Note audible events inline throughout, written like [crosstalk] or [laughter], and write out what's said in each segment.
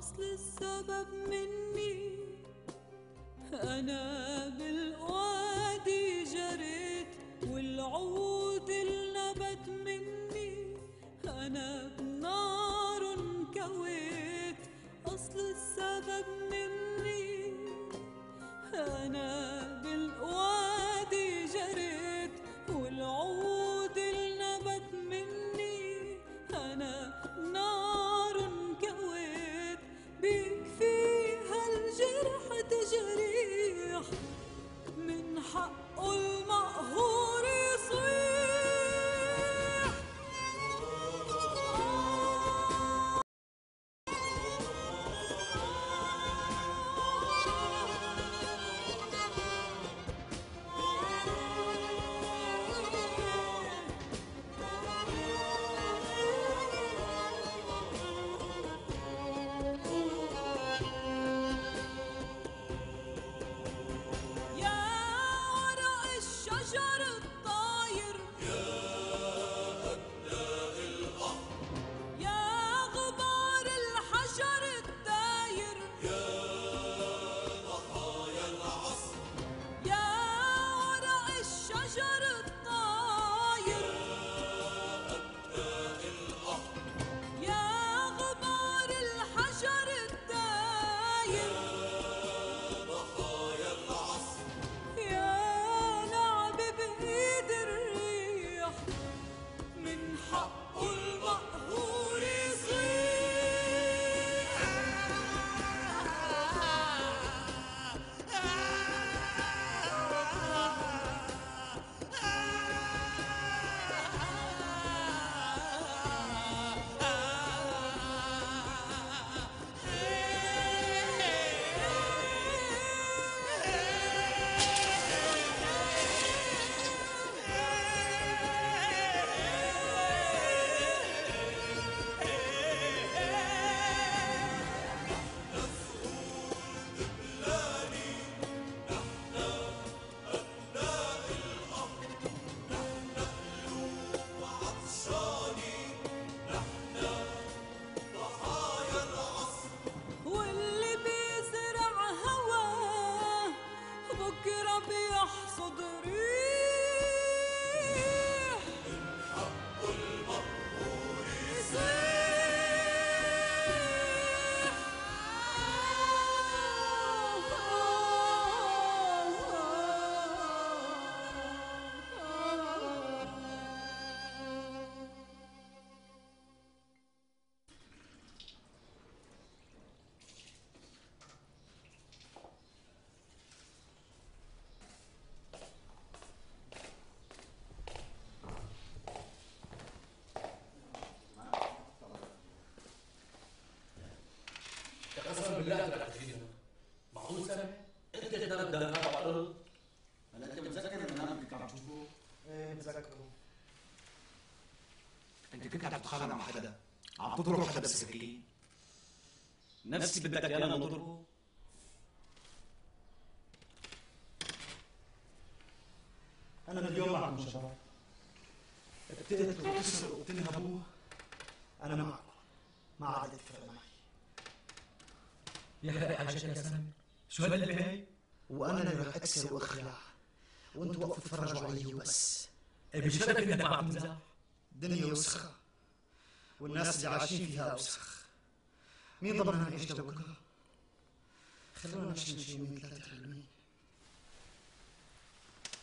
أصل السبب مني. أنا بالوادي بالله انت رح تجينا معقول سامع انت تنام دهنا على الأرض هلا انت متذكر المنام اللي كنت عم تشوفه؟ إيه بتذكره انت كنت عم تتخانق مع حدا عم تضرب حدا بالسكين نفسي بدك ايانا نضربه أنا من اليوم معكم شباب بتقتلوا وتسرقوا وتنهبوا أنا معكم ما عاد تفرق معي يحرق حاجتك يا سامر شو هالقلبة هي؟ وأنا اللي راح أكسر واخلع وانتوا وقفوا تفرجوا علي وبس. إيه بشرف انك ما عم تمزح الدنيا وسخة. والناس اللي عايشين فيها وسخ مين ضمننا نعيش لبكره؟ خلونا نعيش يومين ثلاثة حلوين.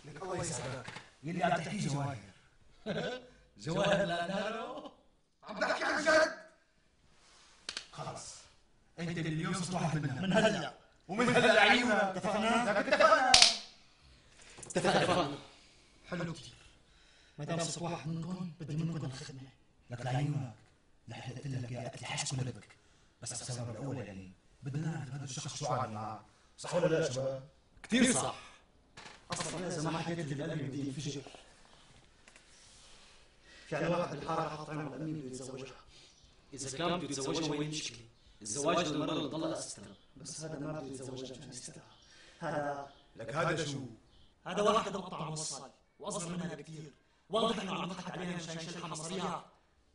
لك الله يسعدك. يلي [laughs] عم تحكيه جواهر. جواهر لانارو عم تحكي عن جد. خلص انت اليوم صرت واحد منها من هلا. ومن هلا لعيونك اتفقنا؟ اتفقنا. اتفقنا. حلو كتير. ما دام صرت واحد منكم بدي منكم الخدمة. لك لعيونك. لحق قلت لك يا قتل حاسكم لك بس السبب الأول يعني بدنا نعرف هذا الشخص شو عمل معاه صح ولا لا يا شباب؟ كثير صح. أصلا إذا ما حكيت اللي بقلبي بدي ينفجر. في عنا واحد بالحارة حاط عينه على امي بده يتزوجها. إذا كان بده يتزوجها وين المشكلة؟ الزواج للمرة اللي ضلها استرا بس هذا ما بده يتزوجها يسترها هذا لك هذا شو؟ هذا واحد مقطع موصل واصغر منها بكثير واضح إنه عم يضحك عليها مشان يشيلها مصاريها.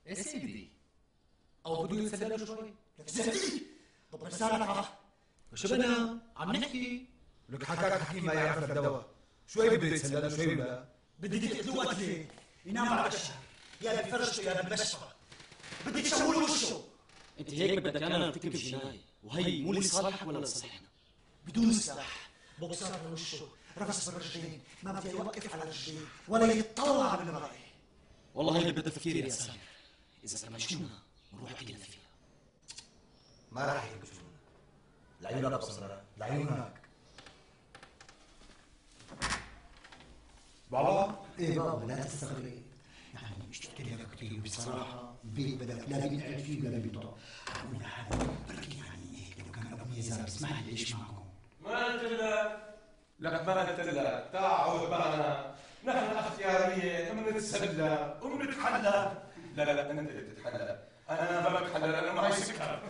يا سيدي. أو بده يتسلى له شوي. لك زهدي طب بس انا شبنا عم نحكي. لك حكاك حكيم ما يعرف لك دواء شوي بده يتسلى شوي بلا بدي تقتلوه قتله ينام على وشه يا بفرشته يا بمشفى بدي تشوهوا له وشه أنت هيك بدك أنا أرتكب جناية. وهي مو لصالحك ولا لصالحنا. بدون سلاح. بوكسر من وشه. رفس بالرجلين ما بدي يوقف على رجلين. ولا يتطلع بالمرأة والله هي بدها تفكير يا سامر إذا سمشتونا بنروح كلنا فيها ما راح يكشفونا لعيونك بصرة. لعيونك بابا؟ إيه بابا لا تستغرب يعني مش تتكلم كثير بصراحة البيت بدك لا بينقعد فيه ولا بيطلع أقول هذا بركي يعني هيك لو كان أبو يزار اسمح لي إيش معكم ما قلت لك لك ما قلت لك تعود معنا نحن اختيارية بنتسلى وبنتحلى لا لا لا انت اللي بتتحلى أنا ما بتحلى أنا معي سكر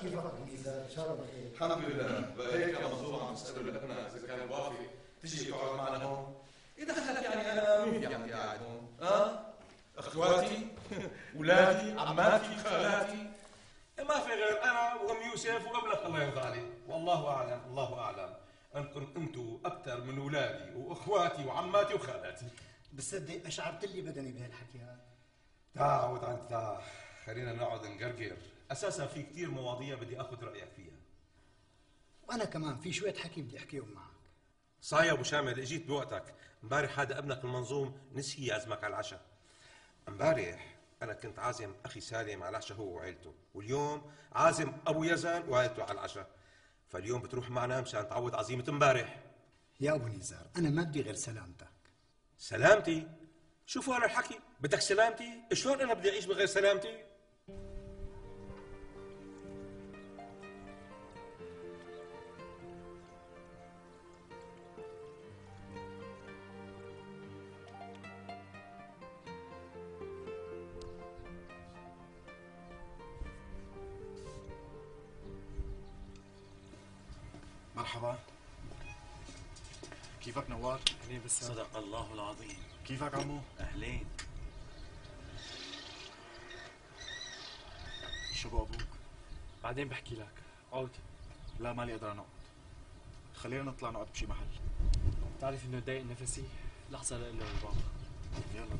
كيف أبو يزار شرب الحمد لله هيك مظلوم عم تسأله لأنا إذا كان وافي تجي تقعد معنا هون إذا دخلت يعني أنا مين في عندي قاعد هون؟ ها؟ أخواتي [laughs] أولادي عماتي خالاتي. ما في غير أنا وأم يوسف وقبلك الله يرضى عليه. والله أعلم الله أعلم أنكم أنتم أكثر من أولادي وأخواتي وعماتي وخالاتي. بتصدق أشعرت لي بدني بهالحكي هذا. تعود عن تاع خلينا نقعد نقرقر. أساسا في كثير مواضيع بدي أخذ رأيك فيها. وأنا كمان في شوية حكي بدي أحكيهم معك. صايا أبو شامل إجيت بوقتك. امبارح هذا أبنك المنظوم نسي يعزمك على العشاء. امبارح أنا كنت عازم أخي سالم على العشاء هو وعيلته واليوم عازم أبو يزن وعيلته على العشاء. فاليوم بتروح معنا مشان تعوض عزيمة امبارح. يا أبو نزار أنا ما بدي غير سلامتك. سلامتي؟ شوفوا هذا الحكي. بدك سلامتي؟ شلون أنا بدي أعيش بغير سلامتي؟ بس صدق الله العظيم. كيفك عمو؟ أهلين. شو بو أبوك؟ بعدين بحكي لك. عود. لا مالي قادر نقعد خلينا نطلع نقعد بشي محل. بتعرف إنه ضايق نفسي؟ لحظة لإله البابا يلا.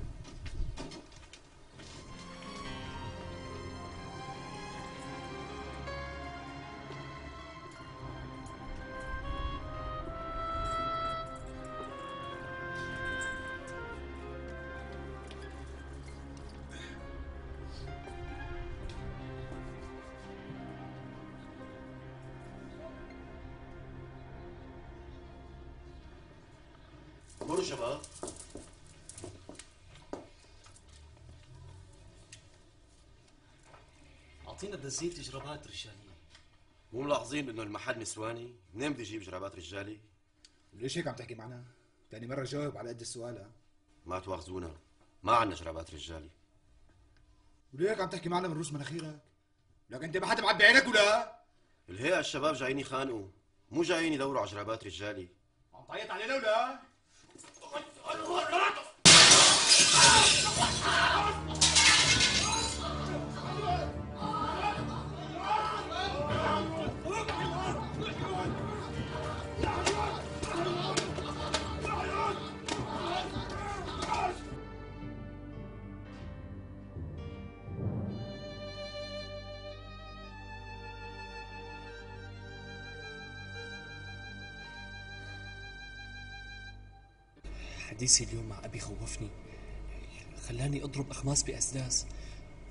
شباب أعطينا دزيل جرابات رجالية مو ملاحظين إنه المحل نسواني؟ منين بدي أجيب جرابات رجالي؟ ليش هيك عم تحكي معنا؟ تاني مرة جاوب على قد السؤال ها؟ ما تواخذونا ما عندنا جرابات رجالي وليه هيك عم تحكي معنا من روس مناخيرك؟ لك أنت ما حدا معبي عينك ولا؟ الهيئة الشباب جايين يخانقوا مو جايين يدوروا على جرابات رجالي عم تعيط علينا ولا؟ Oh, حديثي اليوم مع أبي خوفني. خلاني أضرب أخماس بأسداس.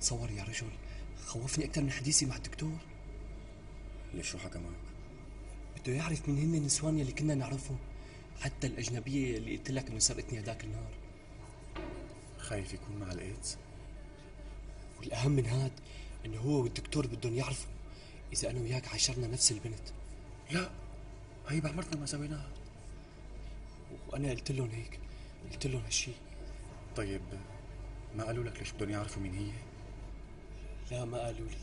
تصور يا رجل خوفني أكثر من حديثي مع الدكتور. ليش شو حكى معك؟ بده يعرف من هن النسوان اللي كنا نعرفهم حتى الأجنبية اللي قلت لك إنه سرقتني هداك النهار. خايف يكون مع الإيدز؟ والأهم من هاد إنه هو والدكتور بدهم يعرفوا إذا أنا وياك عاشرنا نفس البنت. لا هي بعمرتنا ما سويناها. وأنا قلت لهم هيك. قلت لهم هالشي. طيب ما قالوا لك ليش بدهم يعرفوا مين هي؟ لا ما قالوا لي.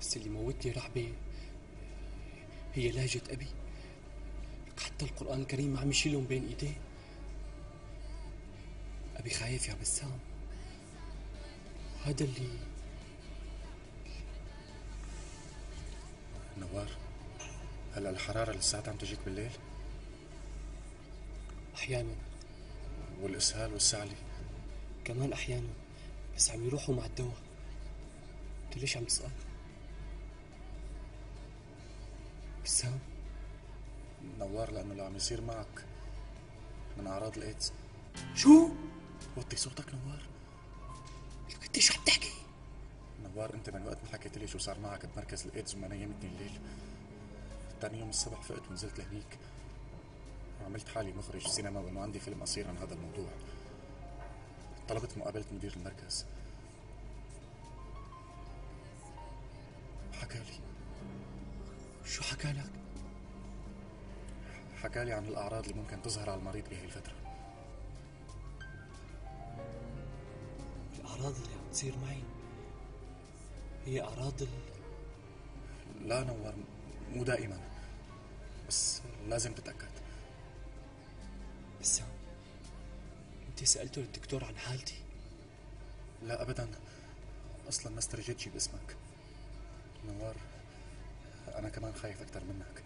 بس اللي موتني رحبة هي لهجة أبي. حتى القرآن الكريم ما عم يشيلهم بين إيديه. أبي خايف يا بسام. هذا اللي نوار هلا الحرارة لساتها عم تجيك بالليل؟ أحيانا. والإسهال والسعلي كمان أحيانا. بس عم يروحوا مع الدواء. أنت ليش عم تسأل؟ بسام نوار لأنه اللي عم يصير معك من أعراض الإيدز. شو؟ وطي صوتك نوار قديش عم تحكي؟ نوار أنت من وقت ما حكيت لي شو صار معك بمركز الإيدز وما نيمتني الليل. تاني يوم الصبح فقت ونزلت لهنيك. وعملت حالي مخرج سينما وإنه عندي فيلم قصير عن هذا الموضوع. طلبت مقابلة مدير المركز. حكى لي. شو حكى لك؟ حكى لي عن الأعراض اللي ممكن تظهر على المريض بهي الفترة. الأعراض اللي عم تصير معي هي أعراض ال... لا نوار مو دائما. بس لازم تتأكد. انت سألته للدكتور عن حالتي؟ لا أبدا. أصلا ما استرجيت شي باسمك. نوار أنا كمان خايف أكثر منك.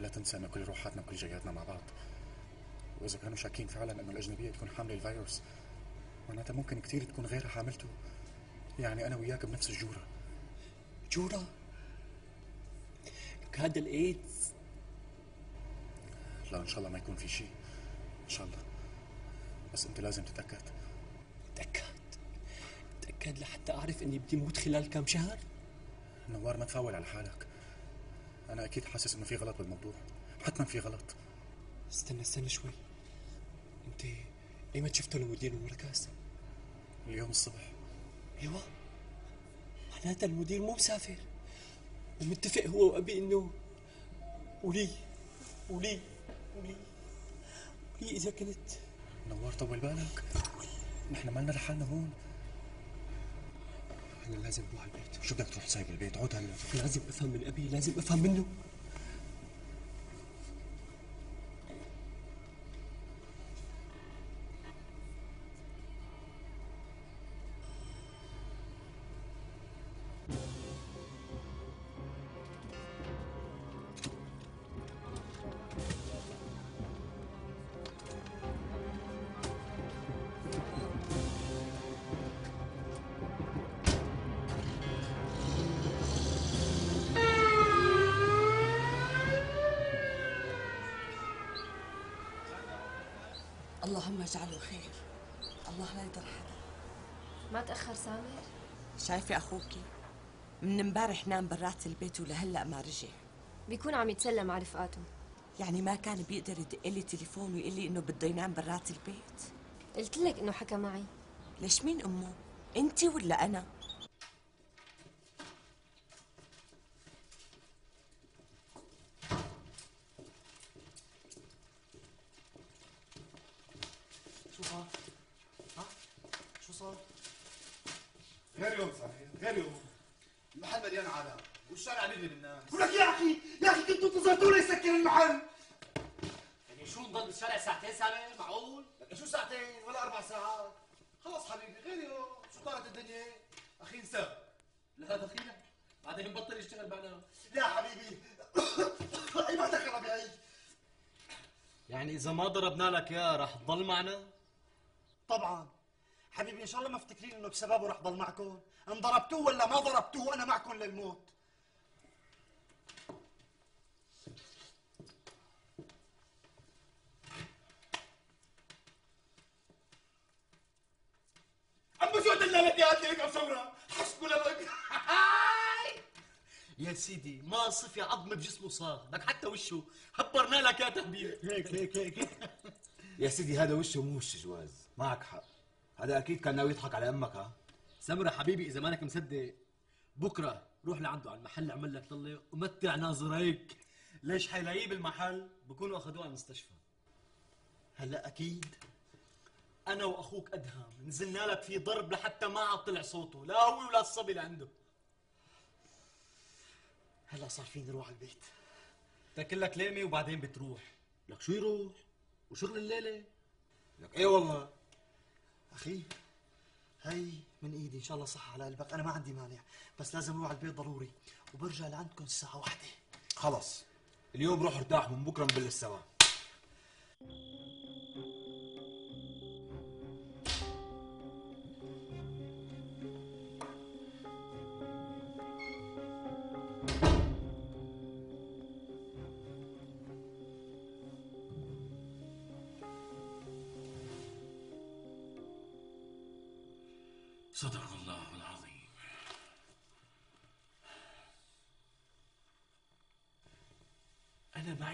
لا تنسى أن كل روحاتنا وكل جياتنا مع بعض. وإذا كانوا شاكين فعلا أنه الأجنبية تكون حاملة الفيروس معناتها ممكن كثير تكون غيرها حاملته. يعني أنا وياك بنفس الجورة. جورا لك هذا الايدز لا إن شاء الله ما يكون في شيء. إن شاء الله. بس أنت لازم تتأكد. تأكد؟ تأكد لحتى أعرف إني بدي موت خلال كم شهر؟ نوار ما تفاول على حالك. أنا أكيد حاسس إنه في غلط بالموضوع. حتما في غلط. استنى استنى شوي. أنت ايمتى شفته لمدير المركز اليوم الصبح. أيوه. معناتها المدير مو مسافر. ومتفق هو وأبي إنه ولي ولي ولي ولي إذا كنت نوار. طول بالك نحن مالنا لحالنا هون. أنا لازم أروح البيت. شو بدك تروح سايب البيت؟ عود هلا. لازم افهم من ابي لازم افهم منه. اجعله خير. الله لا يضر حدا. ما تأخر سامر؟ شايفة أخوكي؟ من امبارح نام برات البيت ولهلأ ما رجع. بيكون عم يتسلى مع رفقاته. يعني ما كان بيقدر يدق لي تليفون ويقول لي إنه بده ينام برات البيت. قلت لك إنه حكى معي. ليش مين أمه؟ انت ولا أنا شو صار؟ ها؟ شو صار؟ غير يوم صحيح غير يوم المحل مليان عالم والشارع ملي بالناس ولك يا أخي يا أخي كنتوا انتظرتونا يسكر المحل يعني شو نضل بالشارع ساعتين سامر معقول؟ لك شو ساعتين ولا أربع ساعات؟ خلص حبيبي غير يوم شو طارت الدنيا؟ أخي انسى. لا دخيلك بعدين بطل يشتغل معنا لا حبيبي. اي ما دخل بأي يعني إذا ما ضربنا لك يا رح تضل معنا؟ طبعا. حبيبي إن شاء الله ما افتكرين إنه بسببه رح ضل معكم. ان ضربتوه ولا ما ضربتوه؟ أنا معكم للموت. عم شو حسبوا لك يا سيدي ما صفي عظم بجسمه صار. لك حتى وشه هبرنا لك يا تهبير هيك هيك هيك. يا سيدي هذا وشه مو وش جواز؟ معك حق. هذا أكيد كان ناوي يضحك على أمك ها؟ سمرة حبيبي إذا مانك مصدق بكرة روح لعنده على المحل اعمل لك طلة ومتع ناظريك. ليش حيلاقيه بالمحل بكونوا أخذوه على المستشفى. هلا أكيد. أنا وأخوك أدهم. نزلنا لك في ضرب لحتى ما عاد طلع صوته. لا هو ولا الصبي اللي عنده. هلا صار فيني نروح على البيت. تاكل لك ليمه وبعدين بتروح. لك شو يروح؟ وشغل الليلة؟ لك إيه والله. أخي هي من إيدي. إن شاء الله صح على قلبك. أنا ما عندي مانع. بس لازم أروح على البيت ضروري. وبرجع لعندكم الساعة واحدة. خلص. اليوم روح ارتاح من بكرة نبلش سوا.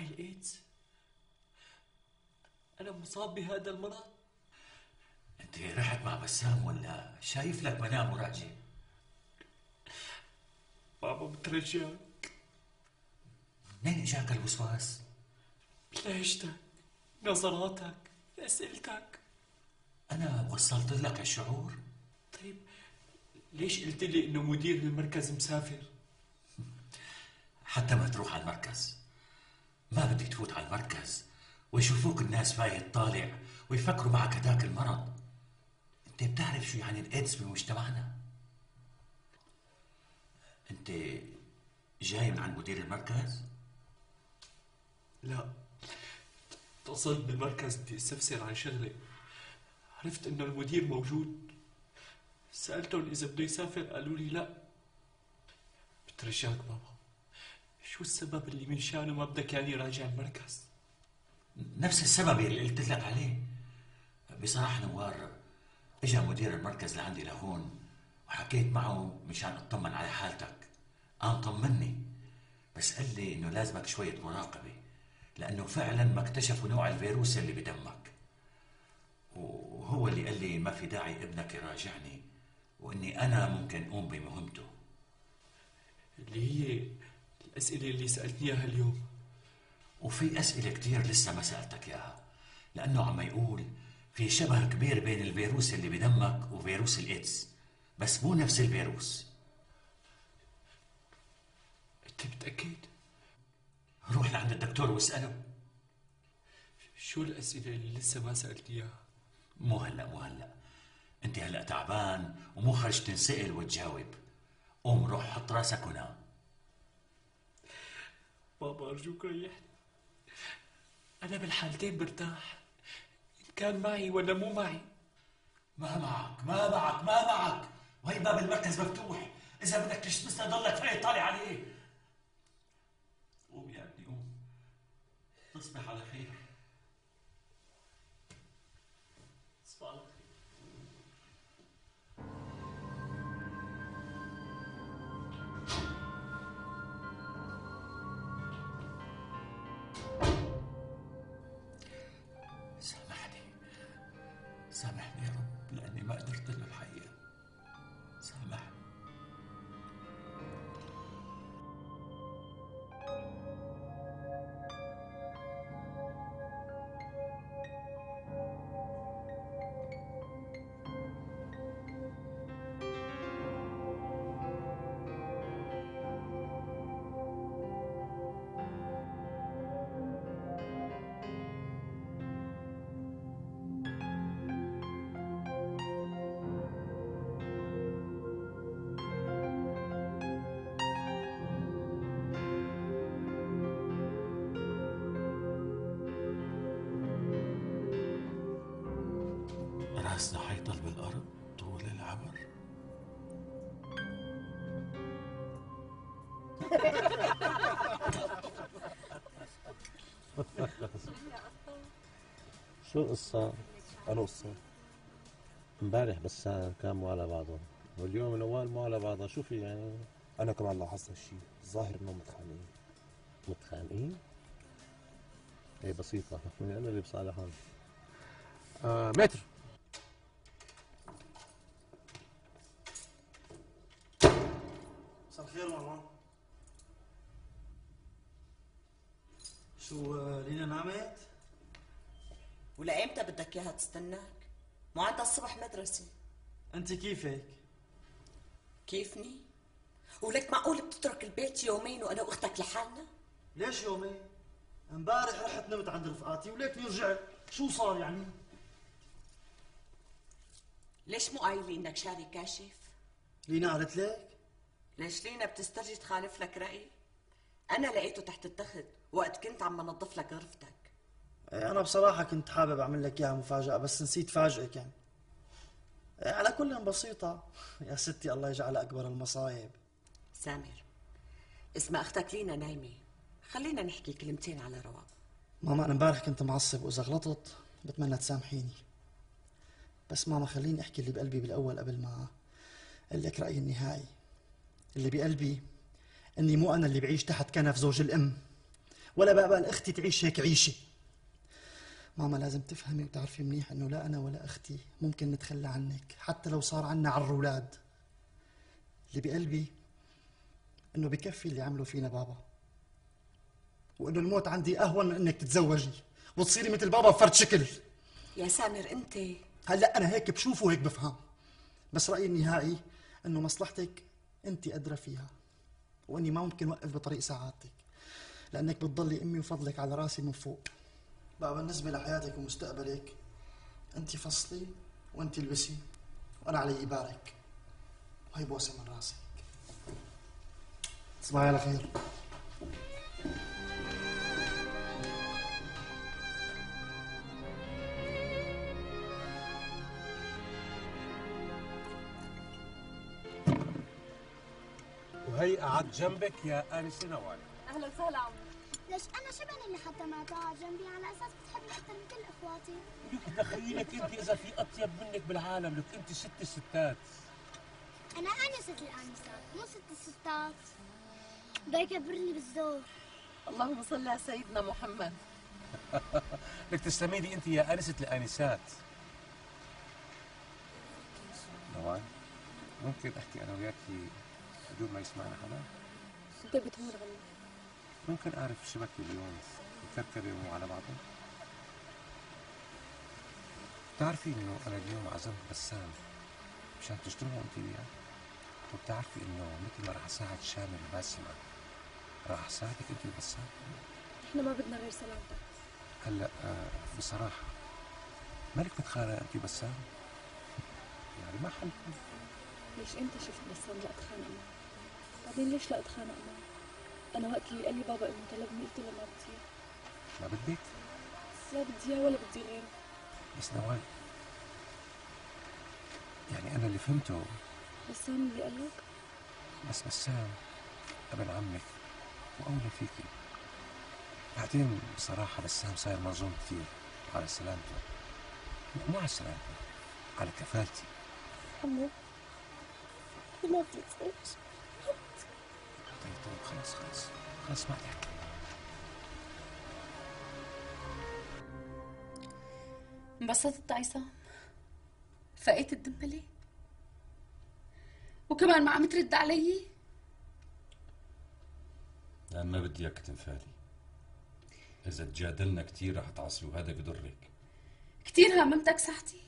الإيدز أنا مصاب بهذا المرض؟ أنت رحت مع بسام ولا شايف لك منام وراجع؟ بابا بترجاك منين اجاك الوسواس؟ بلهجتك نظراتك أسئلتك. أنا وصلت لك الشعور؟ طيب ليش قلت لي إنه مدير المركز مسافر؟ حتى ما تروح على المركز. ما بدي تفوت على المركز؟ ويشوفوك الناس فايت طالع ويفكروا معك هداك المرض. انت بتعرف شو يعني الإيدز بمجتمعنا؟ انت جاي من عند مدير المركز؟ لا. اتصلت بالمركز بدي استفسر عن شغلة عرفت إنه المدير موجود. سألتهم إذا بده يسافر قالوا لي لا. بترجاك بابا. شو السبب اللي من شأنه ما بدك يعني راجع المركز؟ نفس السبب اللي قلت لك عليه. بصراحة نوار اجى مدير المركز لعندي لهون وحكيت معه مشان أطمن على حالتك. قام طمني بس قال لي إنه لازمك شوية مراقبة لأنه فعلا ما اكتشفوا نوع الفيروس اللي بدمك. وهو اللي قال لي ما في داعي ابنك يراجعني وإني أنا ممكن أقوم بمهمته. اللي هي الأسئلة اللي سألتني إياها اليوم. وفي أسئلة كتير لسه ما سألتك إياها لأنه عم يقول في شبه كبير بين الفيروس اللي بدمك وفيروس الإيدز بس مو نفس الفيروس. أنت متأكد؟ روح لعند الدكتور واسأله. شو الأسئلة اللي لسه ما سألتني إياها؟ مو هلأ مو هلأ. أنت هلأ تعبان ومو خرج تنسأل وتجاوب. قوم روح حط راسك ونام بابا أرجوك ريحني أنا بالحالتين برتاح إن كان معي ولا مو معي. ما معك ما معك ما معك. وهي باب المركز مفتوح. إذا بدك تشمسنا ضلك فايت طالع عليه. قوم يا ابني قوم. تصبح على خير. لأني ما راسنا حيضل بالأرض طول العمر. [laughs] شو القصة؟ أنا قصة. امبارح بس كان مو على بعضهم. واليوم نوال مو على بعضها. شو في يعني؟ أنا كمان لاحظت هالشيء الظاهر إنهم متخانقين. متخانقين؟ هي بسيطة. من [laughs] أنا اللي بصالحهم. آه متر. إياها تستناك؟ مو عندها الصبح مدرسة أنت كيفك؟ كيفني؟ ولك معقول بتترك البيت يومين وأنا وأختك لحالنا؟ ليش يومين؟ امبارح رحت نمت عند رفقاتي وليكني رجعت شو صار يعني؟ ليش مو قايل لي إنك شاري كاشف؟ لينا قالت لك؟ ليش لينا بتسترجي تخالف لك رأي؟ أنا لقيته تحت التخت وقت كنت عم نظف لك غرفتك إيه، أنا بصراحة كنت حابب أعمل لك إياها مفاجأة بس نسيت فاجئك يعني. إيه، على كل بسيطة. يا ستي الله يجعلها أكبر المصايب. سامر اسمع أختك لينا نايمة. خلينا نحكي كلمتين على رواق ماما أنا امبارح كنت معصب وإذا غلطت بتمنى تسامحيني. بس ماما خليني أحكي اللي بقلبي بالأول قبل ما أقول لك رأيي النهائي. اللي بقلبي إني مو أنا اللي بعيش تحت كنف زوج الأم ولا بقبل أختي تعيش هيك عيشة. ماما لازم تفهمي وتعرفي منيح إنه لا أنا ولا أختي ممكن نتخلى عنك حتى لو صار عنا عر أولاد اللي بقلبي إنه بكفي اللي عملوا فينا بابا. وإنه الموت عندي أهون من إنك تتزوجي وتصيري مثل بابا بفرد شكل. يا سامر أنت هلأ أنا هيك بشوف وهيك بفهم. بس رأيي النهائي إنه مصلحتك أنت أدرى فيها وإني ما ممكن أوقف بطريق سعادتك. لأنك بتضلي أمي وفضلك على رأسي من فوق. بقى بالنسبة لحياتك ومستقبلك أنت فصلي وأنت البسي وأنا علي يبارك وهي بوسة من راسك. تصبحي على خير. وهي قعد جنبك يا آنسة نوال. أهلا وسهلا. عمو ليش؟ أنا شبهني اللي حتى ما تقعد جنبي؟ على أساس بتحبني أكثر من كل إخواتي. لك دخيلك أنت إذا في أطيب منك بالعالم لك أنت ست الستات. أنا انسة الانسات مو ست الستات. ده يكبرني بالزور. اللهم صل على سيدنا محمد. [laughs] لك تسلمي لي أنت يا انسه الأنسات. نوال ممكن أحكي أنا وياكي بدون ما يسمعنا حدا انت بتمر غني. ممكن بكي اليوم مكركبه مو على بعضها بتعرفي إنه أنا اليوم عزمت بسام مشان تشتغلوا أنت وياه وبتعرفي إنه مثل ما رح أساعد شامل وباسمة راح أساعدك أنت وبسام إحنا ما بدنا غير سلامتك. هلأ آه، بصراحة مالك متخانق أنت وبسام؟ يعني ما حل ليش أنت شفت بسام لا اتخانق معه؟ بعدين ليش لا اتخانق معه؟ أنا وقت اللي قال لي بابا إنه طلبني قلت له ما بدي. ما بدك لا بدي إياه ولا بدي غيره. بس نوال يعني أنا اللي فهمته. بسام اللي قال لك؟ بس بسام ابن عمك وأولى فيكي. بعدين بصراحة بسام صاير مظلوم كثير على سلامته لا، مو على سلامته على كفالتي. عمو ما بتنساش طيب طيب خلاص خلاص خلاص ما تحكي انبسطت عصام فقيت الدمبلة وكمان ما عم ترد علي؟ لأن ما بدي إياك تنفالي إذا تجادلنا كثير رح تعصبي وهذا بضرك. كتير هممتك صحتي؟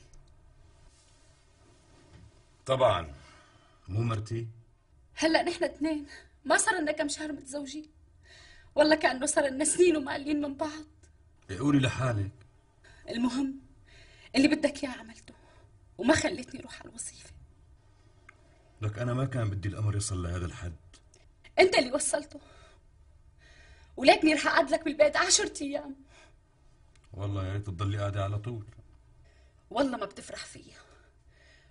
طبعا. مو مرتي؟ هلأ نحن اثنين. ما صار لنا كم شهر متزوجين. والله كأنه صار لنا سنين ومعلين من بعض. قولي لحالك المهم اللي بدك إياه عملته وما خليتني أروح على الوظيفة. لك أنا ما كان بدي الأمر يصل لهذا الحد. أنت اللي وصلته. ولكني رح أقعد لك بالبيت عشرة أيام. والله يا ريت تضلي قاعدة على طول. والله ما بتفرح فيا.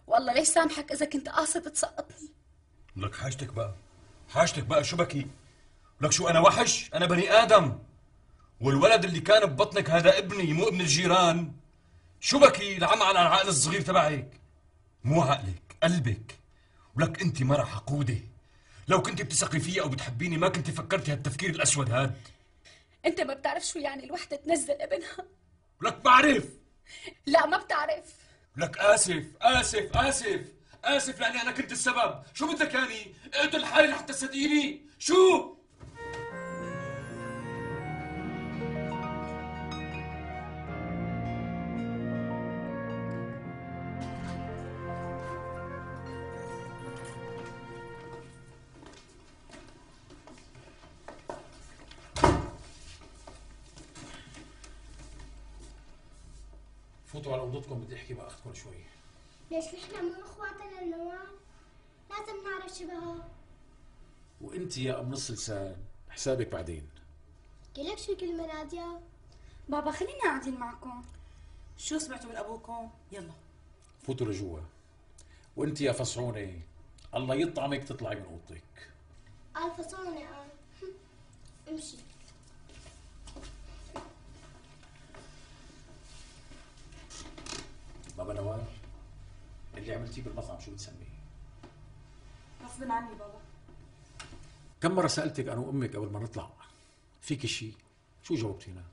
والله ليش سامحك إذا كنت قاصد تسقطني؟ لك حاجتك بقى. حاجتك بقى شو بكي لك شو أنا وحش؟ أنا بني آدم. والولد اللي كان ببطنك هذا ابني مو ابن الجيران. شو بكي لعم على العقل الصغير تبعك. مو عقلك قلبك. ولك أنت مرة حقودة. لو كنت بتثقي فيي أو بتحبيني ما كنت فكرتي هالتفكير الأسود هاد. أنت ما بتعرف شو يعني الوحدة تنزل ابنها. لك بعرف. لا ما بتعرف. لك آسف آسف آسف. آسف لاني أنا كنت السبب. شو بدك يعني؟ اقتل حالي لحتى تصدقيني شو؟ فوتوا على أوضتكم بدي أحكي مع أختكم شوي. ليش نحن مو اخواتنا النوال لازم نعرف شبهها وانت يا ام نص لسان حسابك بعدين. لك شو الكلمة نادية بابا خلينا قاعدين معكم. شو سمعتوا من أبوكم؟ يلا. فوتوا لجوا. وانت يا فصعونه الله يطعمك تطلعي من أوضتك. ألف صوني أنا امشي. بابا نوال اللي عملتيه بالمطعم شو بتسميه؟ غصب عني بابا. كم مرة سألتك أنا وأمك قبل ما نطلع؟ فيك شيء؟ شو جاوبتينا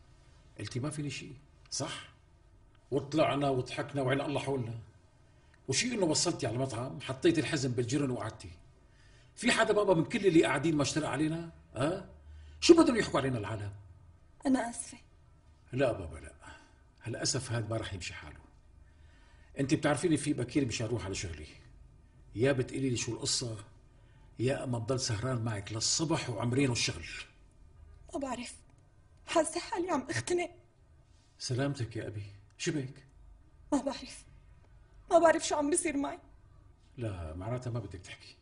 قلتي ما فيني شيء. صح؟ وطلعنا وضحكنا وعلى الله حولنا. وشيء إنه وصلتي على المطعم حطيتي الحزم بالجرن وقعدتي. في حدا بابا من كل اللي قاعدين ما اشترى علينا؟ ها؟ شو بدهم يحكوا علينا العالم؟ أنا آسفة. لا بابا لا. هالاسف هذا ما رح يمشي حاله. انت بتعرفيني في بكير مشان أروح على شغلي. يا بتقولي لي شو القصة؟ يا اما بضل سهران معك للصبح وعمرين الشغل ما بعرف. حاسة حالي عم اختنق. سلامتك يا أبي. شبك ما بعرف. ما بعرف شو عم بيصير معي. لا معناتها ما بدك تحكي.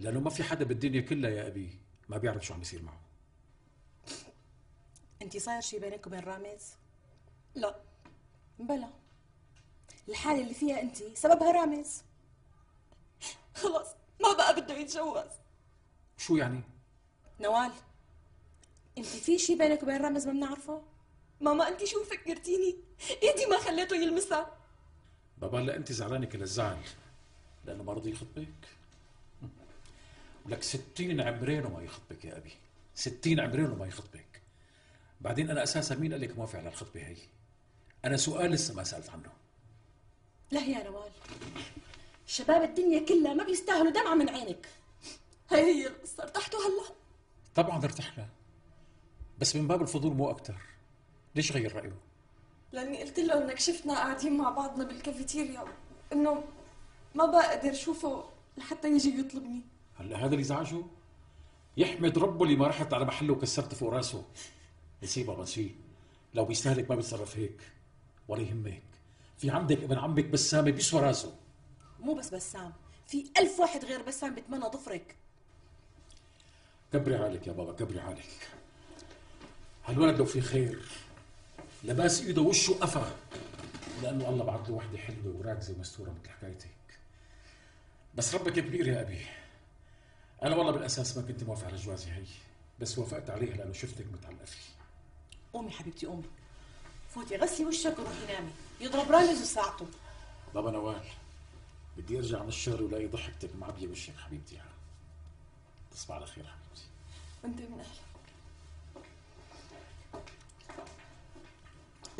لأنه ما في حدا بالدنيا كلها يا أبي ما بيعرف شو عم بيصير معه. انت صاير شي بينك وبين رامز؟ لا. بلا. الحالة اللي فيها أنت سببها رامز. خلص ما بقى بده يتجوز. شو يعني؟ نوال أنت في شي بينك وبين رامز ما بنعرفه؟ ماما أنت شو فكرتيني؟ ايدي ما خليته يلمسها. بابا لا أنت زعلانة كل الزعل. لأنه ما رضي يخطبك. لك ستين عمرين وما يخطبك يا أبي. ستين عمرين وما يخطبك. بعدين أنا أساسا مين قال لك موافق على الخطبة هي؟ أنا سؤال لسه ما سألت عنه. لا يا نوال شباب الدنيا كلها ما بيستاهلوا دمعة من عينك. هاي هي القصة ارتحتوا هلا؟ طبعا ارتحنا بس من باب الفضول مو أكثر ليش غير رأيه؟ لأني قلت له إنك شفنا قاعدين مع بعضنا بالكافيتيريا إنه ما بقى أقدر اشوفه لحتى يجي يطلبني. هلا هذا اللي يزعجه يحمد ربه اللي ما رحت على محله وكسرت فوق راسه. نسيه بابا نسيه لو بيستهلك ما بيتصرف هيك ولا يهمك. في عندك ابن عمك بسامة بيسوى راسه مو بس بسام في ألف واحد غير بسام بتمنى ضفرك كبري حالك يا بابا كبري حالك. هالولد لو في خير لباس إيده وشه قفا لأنه الله بعث له وحدة حلوة وراكزة ومستورة مثل حكايتك. بس ربك كبير يا أبي. أنا والله بالأساس ما كنت موافق على جوازي هي بس وافقت عليها لأنه شفتك متعلقة فيه. قومي حبيبتي قومي. فوتي غسلي وشك وروحي نامي. يضرب رامز وساعته بابا نوال بدي أرجع من الشغل ولاقي ضحكتك معبيه وشك حبيبتي. تصبح على خير حبيبتي. وأنت من أهلك.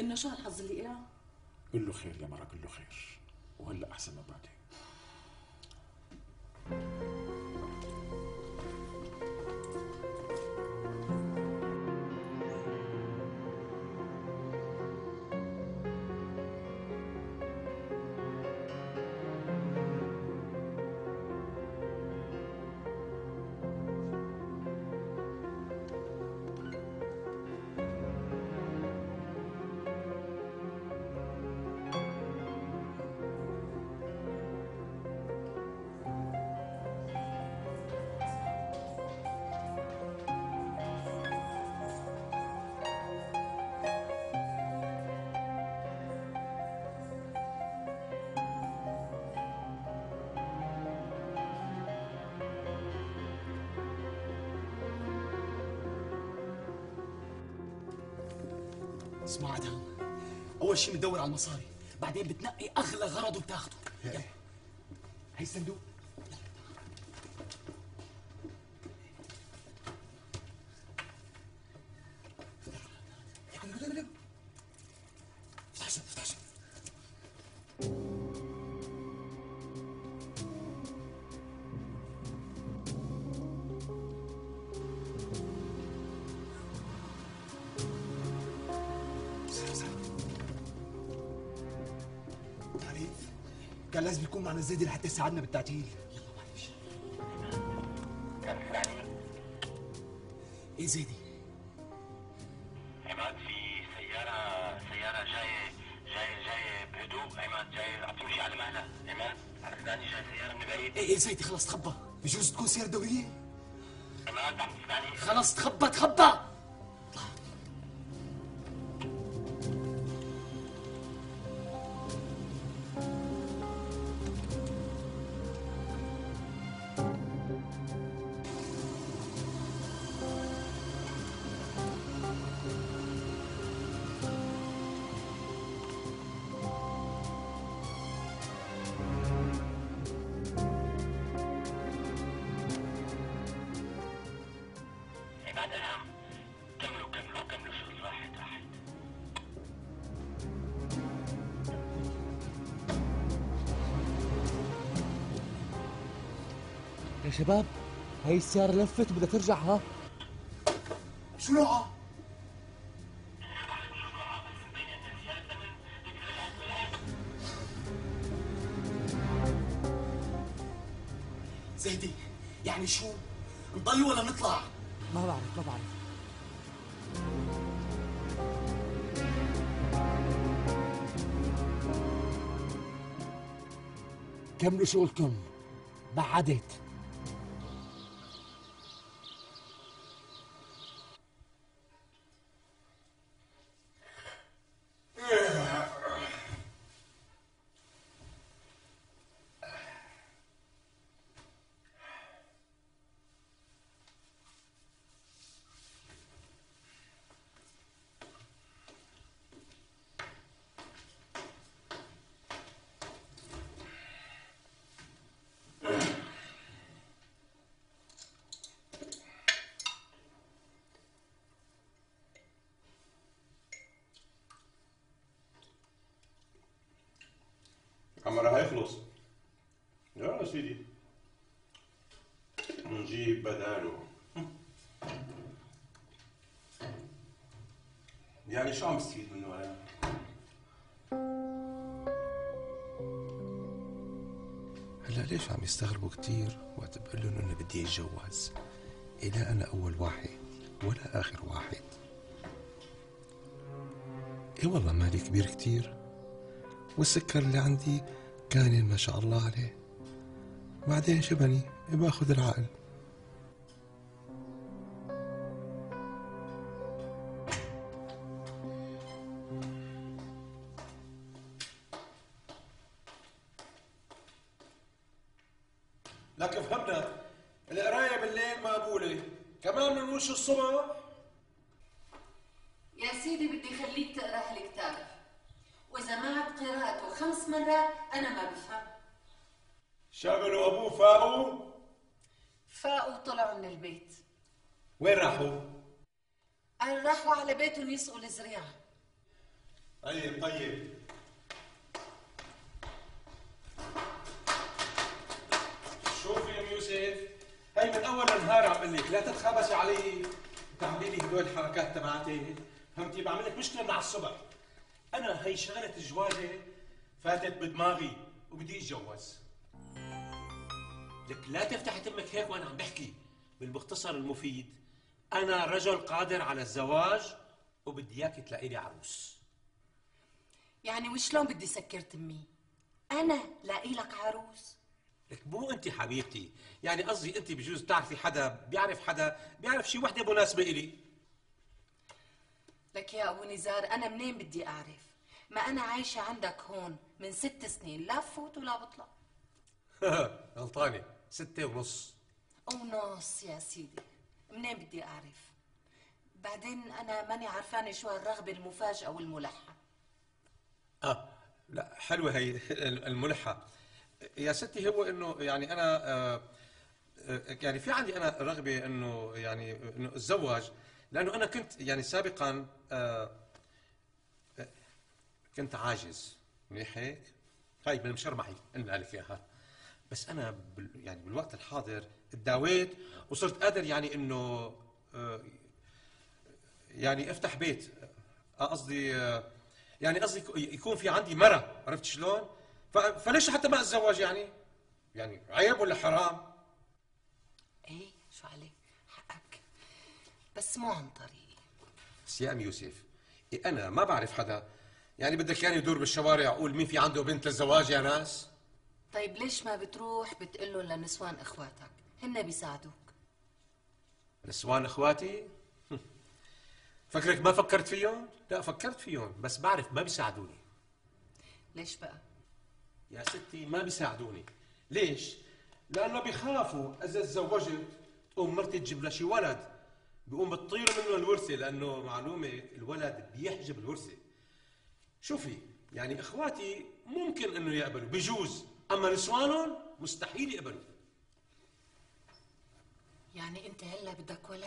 إنه شو هالحظ اللي إلها كله خير يا مرة كله خير. وهلا أحسن من بعدين. شيء بتدور على المصاري. بعدين بتنقي أغلى غرض وبتاخده يلا. هي الصندوق. كان لازم يكون معنا زيدي لحتى يساعدنا بالتعديل. إيه زيدي؟ شباب هاي السيارة لفت وبدها ترجع ها؟ شو نوعها؟ زيدي يعني شو؟ نضل ولا نطلع؟ ما بعرف ما بعرف. كملوا شغلكم بعدت هيخلص يا سيدي. نجيب بداله. يعني شو عم تستفيد منه أنا؟ هلا ليش عم يستغربوا كثير وقت بقول لهم إنه بدي اتجوز؟ إيه لا أنا أول واحد ولا آخر واحد. إيه والله مالي كبير كثير والسكر اللي عندي كان ما شاء الله عليه. بعدين شبني باخذ العقل. بالمختصر المفيد. أنا رجل قادر على الزواج وبدي اياك تلاقي لي عروس. يعني وشلون بدي سكر تمي؟ أنا لاقي لك عروس. لك مو انت حبيبتي. يعني قصدي انت بجوز تعرفي حدا بيعرف حدا بيعرف شي وحدة مناسبة إلي. لك يا أبو نزار أنا منين بدي أعرف؟ ما أنا عايشة عندك هون من ست سنين لا بفوت ولا بطلع. [laughs] غلطانة. ستة ونص. ونص يا سيدي. منين بدي أعرف؟ بعدين أنا ماني عارفانه شو هالرغبة المفاجئه والملحة. آه لا حلوة هي الملحة. يا ستي هو إنه يعني أنا آه يعني في عندي أنا رغبة إنه يعني إنه أتزوج لأنه أنا كنت يعني سابقا آه كنت عاجز. منيح هيك؟ هاي من مشرمحي قلنا لك اياها بس أنا بال يعني بالوقت الحاضر تداويت وصرت قادر يعني إنه آه، يعني أفتح بيت آه، قصدي آه، يعني قصدي يك- يكون في عندي مرة عرفت شلون؟ فليش حتى ما أتزوج يعني؟ يعني عيب ولا حرام؟ إيه شو عليك حقك بس مو عن طريقي بس يا أم يوسف إيه أنا ما بعرف حدا يعني بدك يعني يدور بالشوارع أقول مين في عنده بنت للزواج يا ناس؟ طيب ليش ما بتروح بتقول له لنسوان إخواتك؟ هن بيساعدوك. نسوان إخواتي؟ فكرك ما فكرت فيهم؟ لا فكرت فيهم بس بعرف ما بيساعدوني. ليش بقى؟ يا ستي ما بيساعدوني. ليش؟ لأنه بيخافوا إذا تزوجت تقوم مرتي تجيب لها شي ولد. بيقوم بتطير منه الورثة لأنه معلومة الولد بيحجب الورثة. شوفي يعني إخواتي ممكن إنه يقبلوا بجوز. أما نسوانهم مستحيل يقبلوا. يعني أنت هلا بدك ولد؟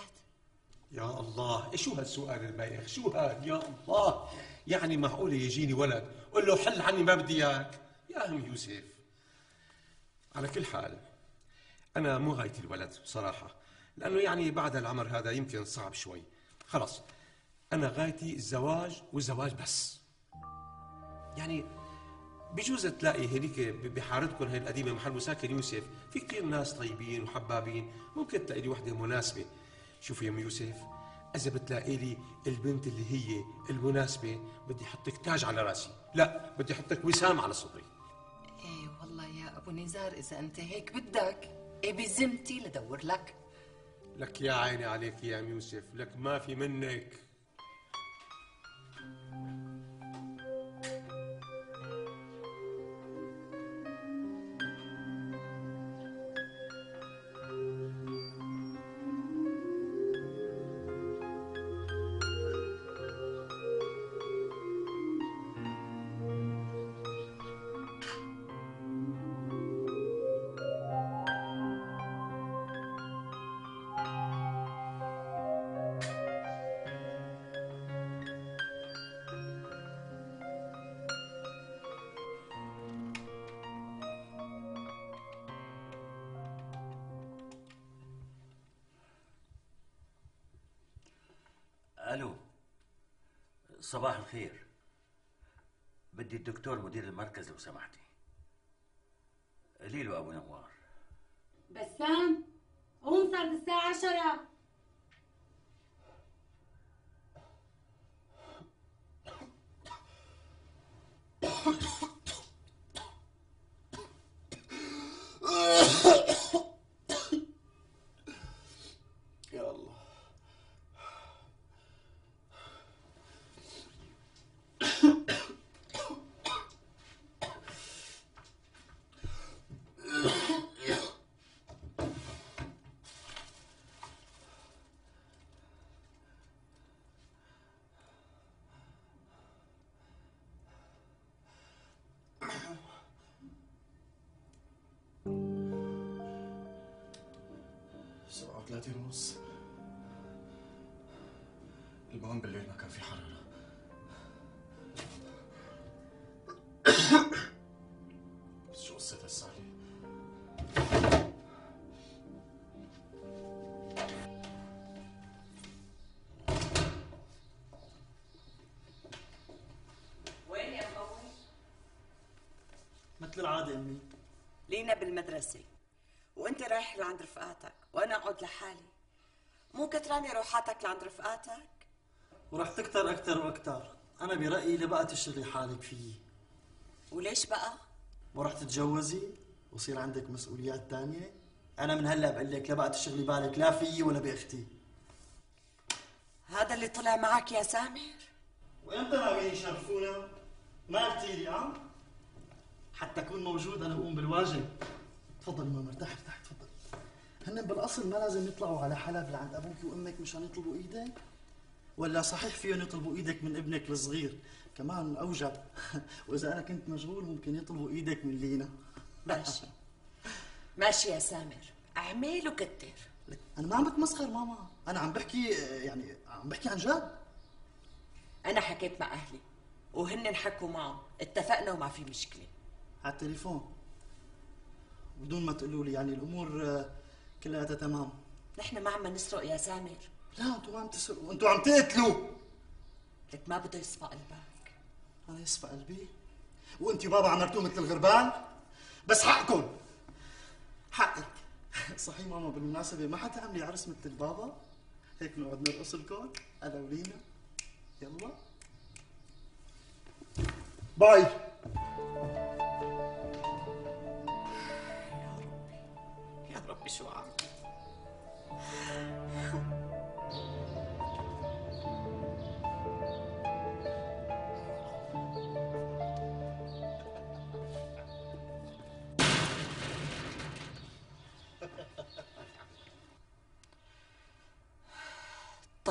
يا الله إيه شو هالسؤال البايخ؟ شو هاد؟ يا الله. يعني معقولة يجيني ولد؟ قول له حل عني ما بدي إياك. يا هم يوسف. على كل حال أنا مو غايتي الولد بصراحة لأنه يعني بعد العمر هذا يمكن صعب شوي. خلص أنا غايتي الزواج والزواج بس. يعني بجوز تلاقي هنيك بحارتكم هي القديمة محل مساكن يوسف. في كثير ناس طيبين وحبابين. ممكن تلاقي لي وحدة مناسبة. شوفي يا أم يوسف إذا بتلاقي لي البنت اللي هي المناسبة بدي أحطك تاج على رأسي. لا بدي أحطك وسام على صدري. إيه والله يا أبو نزار إذا أنت هيك بدك إيه بذمتي لدور لك. لك يا عيني عليك يا أم يوسف لك ما في منك. ألو صباح الخير. بدي الدكتور مدير المركز لو سمحتي. قولي له أبو نوار قصة السالي وين يا مقوي؟ مثل العادة أمي. لينا بالمدرسة. وأنت رايح لعند رفقاتك وأنا أقعد لحالي. مو كتراني روحاتك لعند رفقاتك؟ ورح تكتر أكتر وأكتر. أنا برأيي لبقى تشتغلي حالك فيي. وليش بقى؟ ورح تتجوزي ويصير عندك مسؤوليات تانية. أنا من هلا بقول لك لبقى تشغلي بالك لا فيي ولا بأختي. هذا اللي طلع معك يا سامر. وإمتى ناويين يشرفونا؟ ما قلتي لي ها؟ حتى أكون موجود أنا بقوم بالواجب. تفضل ماما ارتاح ارتاح تفضل. هن بالأصل ما لازم يطلعوا على حلب لعند أبوك وأمك مشان يطلبوا إيدك. ولا صحيح فيهم يطلبوا إيدك من ابنك الصغير كمان اوجب [laughs] وإذا أنا كنت مشغول ممكن يطلبوا إيدك من لينا. [laughs] ماشي. ماشي يا سامر. اعمل وكتر أنا ما عم بتمسخر ماما. أنا عم بحكي يعني عم بحكي عن جد. أنا حكيت مع أهلي. وهن حكوا معه اتفقنا وما في مشكلة. على التليفون. بدون ما تقولوا لي يعني الأمور آه، كلها تمام. نحن ما عم نسرق يا سامر. لا أنتوا عم تسرقوا. أنتوا عم تقتلوا. لك ما بده يصفى قلبك أنا يصفى قلبي. وانت بابا عملتوه مثل الغربان؟ بس حقكم. حقك. صحيح ماما بالمناسبة ما حدا عملي عرس مثل البابا هيك نقعد نرقص لكم انا ولينا. يلا. باي. بشو اعمل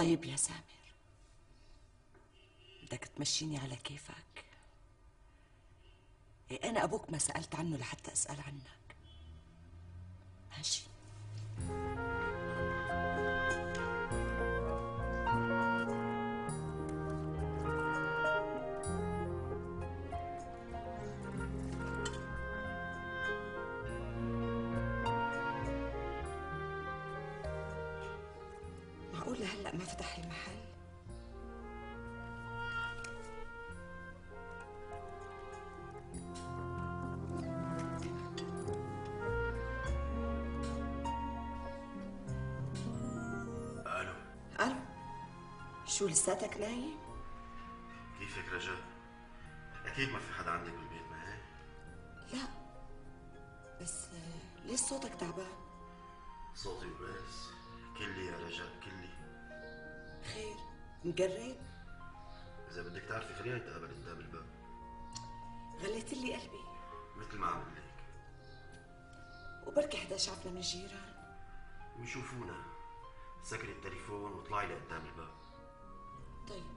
طيب يا سامر. بدك تمشيني على كيفك؟ إيه أنا أبوك ما سألت عنه لحتى أسأل عنك. ماشي؟ شو لساتك نايم؟ كيفك رجاء؟ أكيد ما في حدا عندك بالبيت ما هيك؟ لا بس ليش صوتك تعبان؟ صوتي بس كلي يا رجاء كلي خير مقرب؟ إذا بدك تعرفي خلينا نتقابل قدام الباب غليت لي قلبي مثل ما عمل لك وبركي حدا شافنا من الجيران ويشوفونا سكري التليفون وطلعي لقدام الباب طيب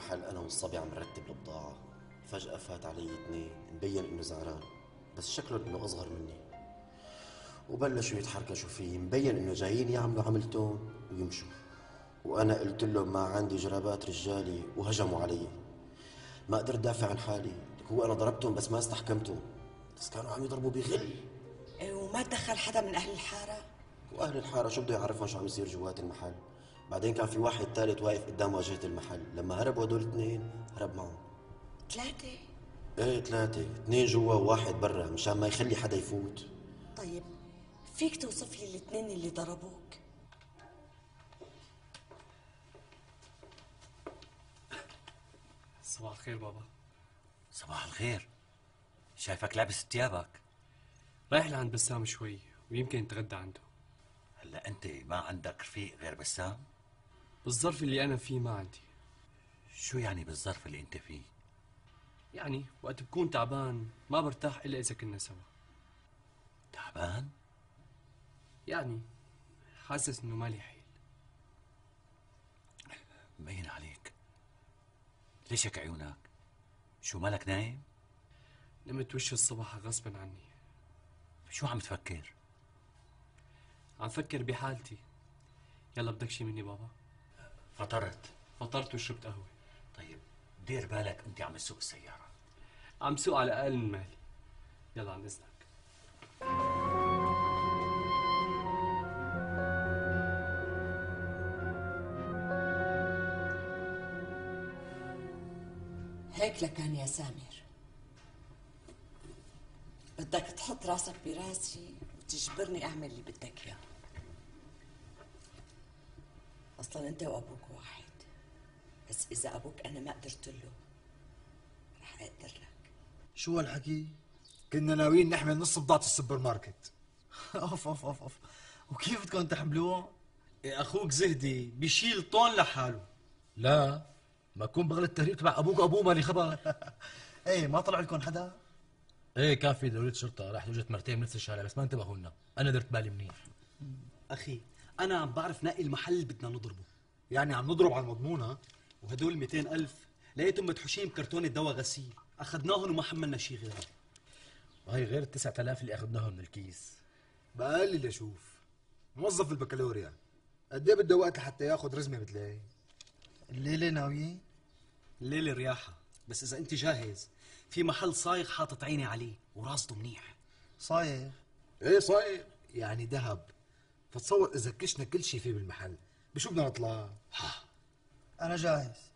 قاعد بالمحل أنا والصبي عم نرتب البضاعة. فجأة فات علي اثنين مبين إنه زعلان بس شكلهم إنه أصغر مني. وبلشوا يتحركشوا فيه مبين إنه جايين يعملوا عملتهم ويمشوا. وأنا قلت لهم ما عندي جرابات رجالي وهجموا علي. ما قدرت دافع عن حالي. لك هو أنا ضربتهم بس ما استحكمتهم. بس كانوا عم يضربوا بغل. إيه، وما تدخل حدا من أهل الحارة؟ وأهل الحارة شو بده يعرفون شو عم يصير جوات المحل؟ بعدين كان في واحد ثالث واقف قدام واجهة المحل. لما هربوا هدول الاثنين هرب معهم. ثلاثة؟ إيه ثلاثة اثنين جوا وواحد برا مشان ما يخلي حدا يفوت. طيب فيك توصف لي الاثنين اللي ضربوك؟ صباح الخير بابا. صباح الخير. شايفك لابس ثيابك. رايح لعند بسام شوي ويمكن نتغدى عنده. هلا أنت ما عندك رفيق غير بسام؟ بالظرف اللي أنا فيه ما عندي. شو يعني بالظرف اللي أنت فيه؟ يعني وقت بكون تعبان ما برتاح إلا إذا كنا سوا. تعبان؟ يعني حاسس إنه مالي حيل. مبين عليك. ليش هيك عيونك؟ شو مالك نايم؟ نمت وش الصبح غصبا عني. شو عم تفكر؟ عم فكر بحالتي. يلا بدك شي مني بابا؟ فطرت. فطرت وشربت قهوة. طيب دير بالك انت عم تسوق السيارة. عم سوق على أقل من مالي يلا عن اذنك هيك لكان يا سامر. بدك تحط راسك براسي وتجبرني أعمل اللي بدك إياه. أصلا أنت وأبوك واحد. بس إذا أبوك أنا ما قدرت له رح أقدر لك. شو هالحكي؟ كنا ناويين نحمل نص بضاعة السوبر ماركت. [laughs] أوف أوف أوف أوف. وكيف بدكم تحملوها؟ إيه أخوك زهدي بيشيل طن لحاله. لا ما تكون بغل التهريب تبع أبوك وأبوه مالي خبر. [laughs] إيه ما طلع لكم حدا؟ إيه كان في دورية شرطة. راحت اجت مرتين بنفس الشارع بس ما انتبهوا لنا. أنا درت بالي منيح. أخي أنا عم بعرف نقي المحل اللي بدنا نضربه. يعني عم نضرب على المضمون ها؟ وهدول 200 ألف. لقيتهم مدحوشين بكرتونة دواء غسيل. أخذناهم وما حملنا شيء غيرهم وهي غير ال 9000 اللي أخذناهم من الكيس. بقى لي لشوف موظف البكالوريا. قد إيه بده وقت لحتى ياخذ رزمة مثل هي الليلة ناويين؟ الليلة رياحة. بس إذا أنت جاهز في محل صايغ حاطط عيني عليه وراسته منيح. صاير إيه صاير يعني ذهب. فتصور إذا كشنا كل شيء فيه بالمحل بشو بدنا نطلع؟ أنا جاهز